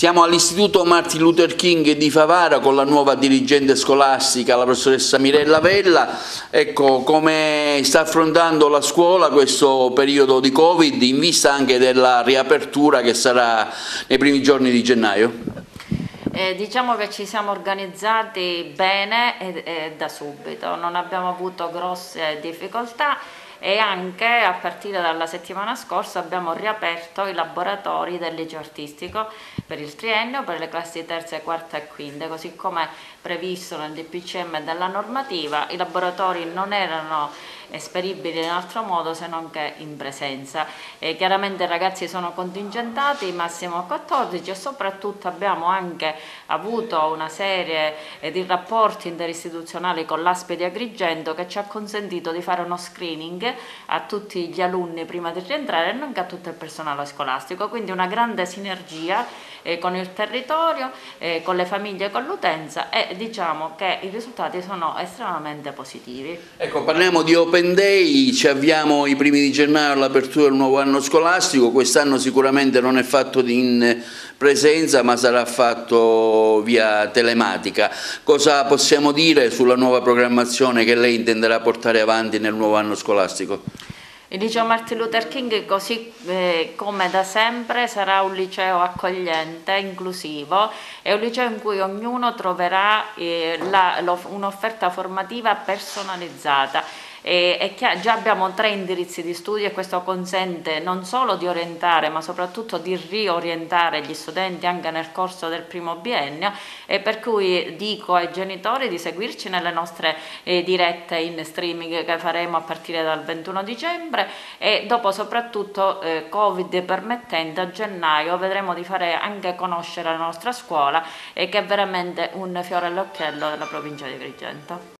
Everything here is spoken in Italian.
Siamo all'Istituto Martin Luther King di Favara con la nuova dirigente scolastica, la professoressa Mirella Vella. Ecco, come sta affrontando la scuola questo periodo di Covid in vista anche della riapertura che sarà nei primi giorni di gennaio? Eh, diciamo che ci siamo organizzati bene e, e da subito, non abbiamo avuto grosse difficoltà e anche a partire dalla settimana scorsa abbiamo riaperto i laboratori del liceo artistico per il triennio, per le classi terze, quarta e quinte, così come previsto nel DPCM della normativa, i laboratori non erano esperibili in altro modo se non che in presenza. E chiaramente i ragazzi sono contingentati, massimo 14 e soprattutto abbiamo anche avuto una serie eh, di rapporti interistituzionali con l'ASPE di Agrigento che ci ha consentito di fare uno screening a tutti gli alunni prima di rientrare e anche a tutto il personale scolastico, quindi una grande sinergia eh, con il territorio, eh, con le famiglie e con l'utenza e diciamo che i risultati sono estremamente positivi. Ecco, parliamo di Open Day, ci avviamo i primi di gennaio all'apertura del nuovo anno scolastico, quest'anno sicuramente non è fatto in presenza ma sarà fatto via telematica. Cosa possiamo dire sulla nuova programmazione che lei intenderà portare avanti nel nuovo anno scolastico? Il liceo Martin Luther King, così eh, come da sempre, sarà un liceo accogliente, inclusivo, è un liceo in cui ognuno troverà eh, un'offerta formativa personalizzata e, e già abbiamo tre indirizzi di studio e questo consente non solo di orientare ma soprattutto di riorientare gli studenti anche nel corso del primo biennio e per cui dico ai genitori di seguirci nelle nostre eh, dirette in streaming che faremo a partire dal 21 dicembre e dopo soprattutto eh, Covid permettente a gennaio vedremo di fare anche conoscere la nostra scuola e che è veramente un fiore all'occhiello della provincia di Agrigento.